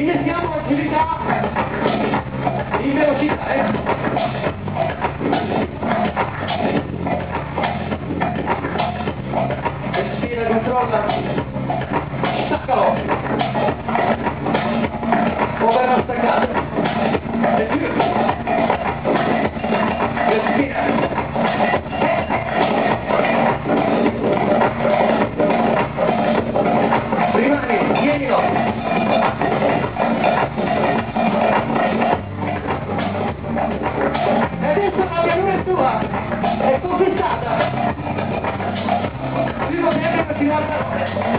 iniziamo l'agilità in velocità eh. respira controlla. Staccalo. Povero staccato. Respira. Rimani, tienilo! adesso la pianura è tua, è conquistata. Prima di arrivare fino al